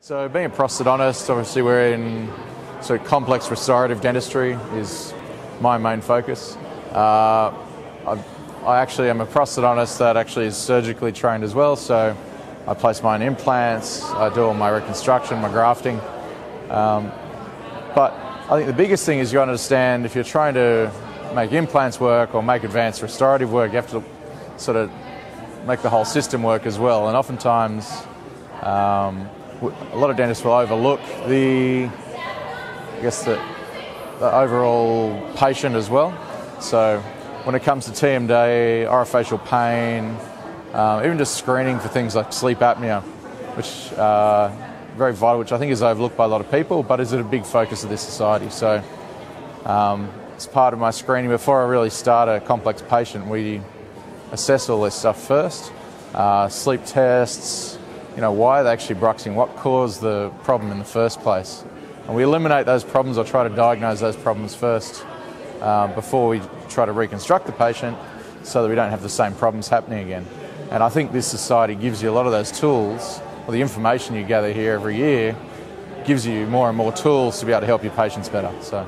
So, being a prosthodontist, obviously, we're in sort of complex restorative dentistry is my main focus. Uh, I, actually am a prosthodontist that actually is surgically trained as well. So, I place my own implants, I do all my reconstruction, my grafting. Um, but I think the biggest thing is you understand if you're trying to make implants work or make advanced restorative work, you have to sort of make the whole system work as well. And oftentimes, um, a lot of dentists will overlook the, I guess, the, the overall patient as well. So when it comes to TMD, orofacial pain, um, even just screening for things like sleep apnea, which uh, very vital, which I think is overlooked by a lot of people, but is it a big focus of this society. So um, it's part of my screening before I really start a complex patient. We assess all this stuff first, uh, sleep tests, you know, why are they actually bruxing? What caused the problem in the first place? And we eliminate those problems or try to diagnose those problems first uh, before we try to reconstruct the patient so that we don't have the same problems happening again. And I think this society gives you a lot of those tools, or the information you gather here every year gives you more and more tools to be able to help your patients better. So.